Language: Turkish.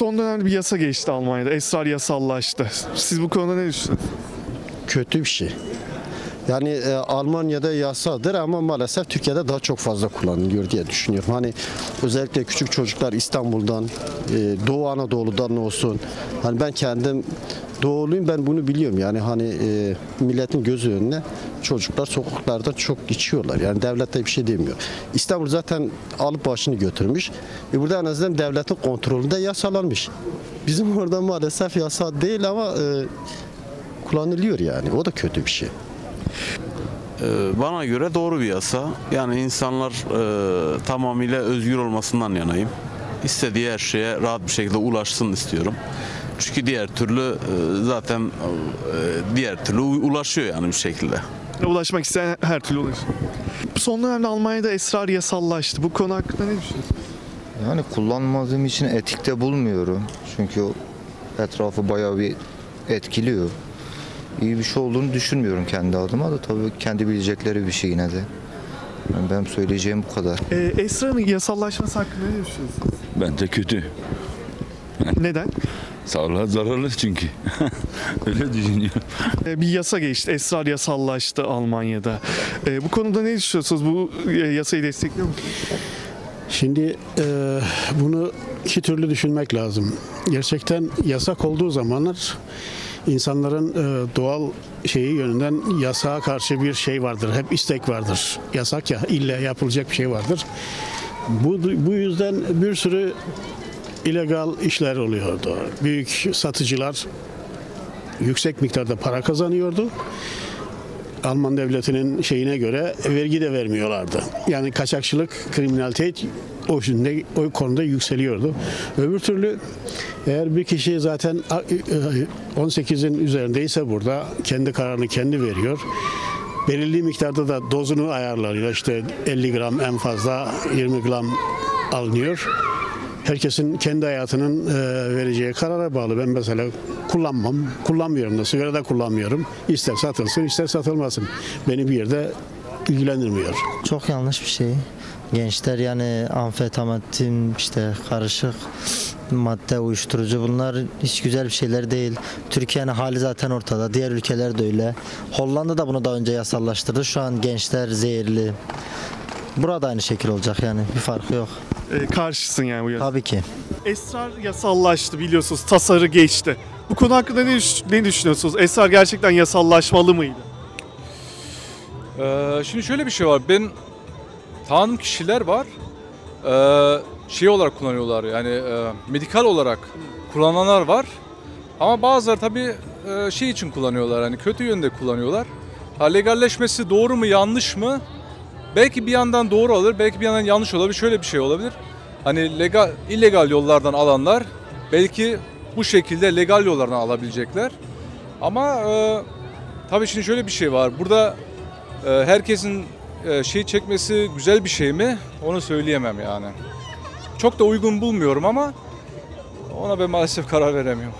Son dönemde bir yasa geçti Almanya'da. Esrar yasallaştı. Siz bu konuda ne düşünüyorsunuz? kötü bir şey. Yani e, Almanya'da yasadır ama maalesef Türkiye'de daha çok fazla kullanılıyor diye düşünüyorum. Hani özellikle küçük çocuklar İstanbul'dan, e, Doğu Anadolu'dan olsun. Hani ben kendim doğuluyum ben bunu biliyorum. Yani hani e, milletin gözü önüne çocuklar sokaklarda çok içiyorlar. Yani devlet de bir şey demiyor. İstanbul zaten alıp başını götürmüş. E, burada en azından devletin kontrolünde yasalanmış. Bizim orada maalesef yasa değil ama e, kullanılıyor yani. O da kötü bir şey. Ee, Bana göre doğru bir yasa. Yani insanlar e, tamamıyla özgür olmasından yanayım. İstediği her şeye rahat bir şekilde ulaşsın istiyorum. Çünkü diğer türlü e, zaten e, diğer türlü ulaşıyor yani bir şekilde. Ulaşmak isteyen her türlü ulaşır. Son dönemde Almanya'da esrar yasallaştı. Bu konu hakkında ne düşünüyorsunuz? Yani kullanmadığım için etikte bulmuyorum. Çünkü o etrafı bayağı bir etkiliyor. İyi bir şey olduğunu düşünmüyorum kendi adıma da tabii kendi bilecekleri bir şey yine de. Yani benim söyleyeceğim bu kadar. Ee, esrarın yasallaşması hakkında ne düşünüyorsunuz? Bence kötü. Neden? Sağlığa zararlı çünkü. Öyle düşünüyorum. Ee, bir yasa geçti. Esrar yasallaştı Almanya'da. Ee, bu konuda ne düşünüyorsunuz? Bu e, yasayı destekliyor musunuz? Şimdi e, bunu iki türlü düşünmek lazım. Gerçekten yasak olduğu zamanlar insanların e, doğal şeyi yönünden yasağa karşı bir şey vardır. Hep istek vardır. Yasak ya illa yapılacak bir şey vardır. Bu, bu yüzden bir sürü illegal işler oluyordu. Büyük satıcılar yüksek miktarda para kazanıyordu. Alman devletinin şeyine göre vergi de vermiyorlardı. Yani kaçakçılık, kriminalite o şimdi o konuda yükseliyordu. Öbür türlü eğer bir kişi zaten 18'in üzerindeyse burada kendi kararını kendi veriyor. Belirli miktarda da dozunu ayarlanıyor. İşte 50 gram en fazla 20 gram alınıyor. Herkesin kendi hayatının e, vereceği karara bağlı. Ben mesela kullanmam, kullanmıyorum da sigara da kullanmıyorum. İster satılsın, ister satılmasın. Beni bir yerde ilgilendirmiyor. Çok yanlış bir şey. Gençler yani amfetamin işte karışık madde uyuşturucu bunlar hiç güzel bir şeyler değil. Türkiye'nin hali zaten ortada. Diğer ülkeler de öyle. Hollanda da bunu daha önce yasallaştırdı. Şu an gençler zehirli. Burada aynı şekil olacak yani. Bir farkı yok. Ee, karşısın yani bu yasa. Tabii ki. Esrar yasallaştı biliyorsunuz. Tasarı geçti. Bu konu hakkında ne, düş- ne düşünüyorsunuz? Esrar gerçekten yasallaşmalı mıydı? Ee, şimdi şöyle bir şey var. Ben tanıdığım kişiler var. Ee, şey olarak kullanıyorlar yani e, medikal olarak kullananlar var. Ama bazıları tabii e, şey için kullanıyorlar hani kötü yönde kullanıyorlar. Ha, legalleşmesi doğru mu yanlış mı? Belki bir yandan doğru olabilir, belki bir yandan yanlış olabilir. Şöyle bir şey olabilir. Hani legal, illegal yollardan alanlar belki bu şekilde legal yollardan alabilecekler. Ama e, tabii şimdi şöyle bir şey var. Burada e, herkesin e, şey çekmesi güzel bir şey mi? Onu söyleyemem yani. Çok da uygun bulmuyorum ama ona ben maalesef karar veremiyorum.